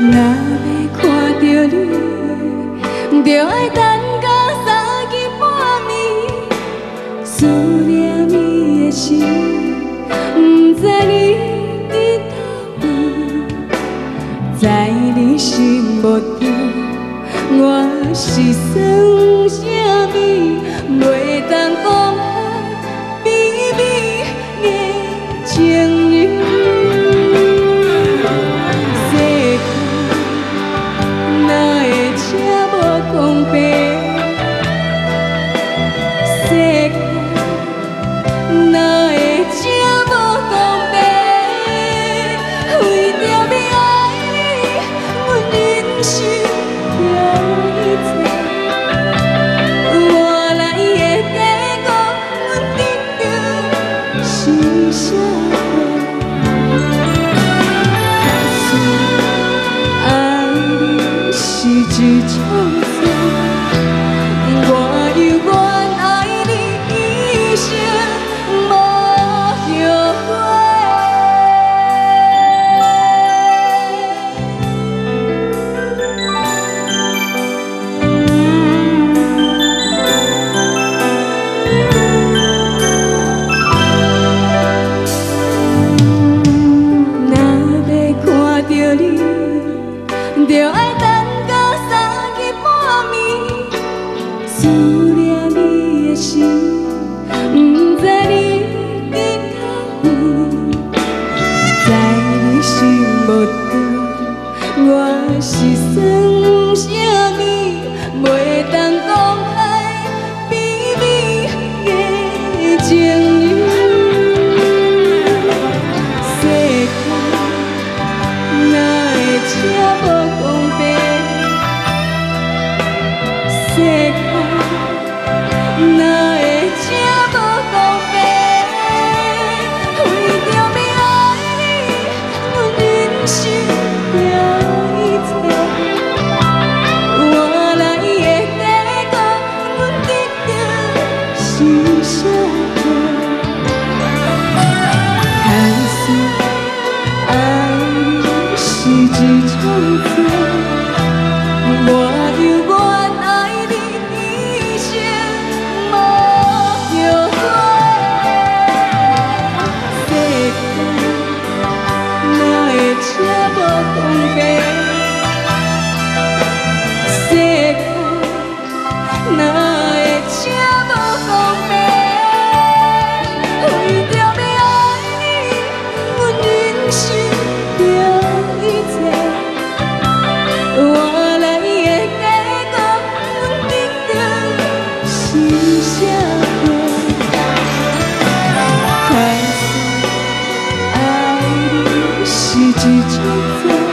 若要看到你，就要等到三更半暝思念你的心。不知你在叨位，在你心目中，我是算什么？袂通讲。心内的结个我心中的菩 magic. 几场空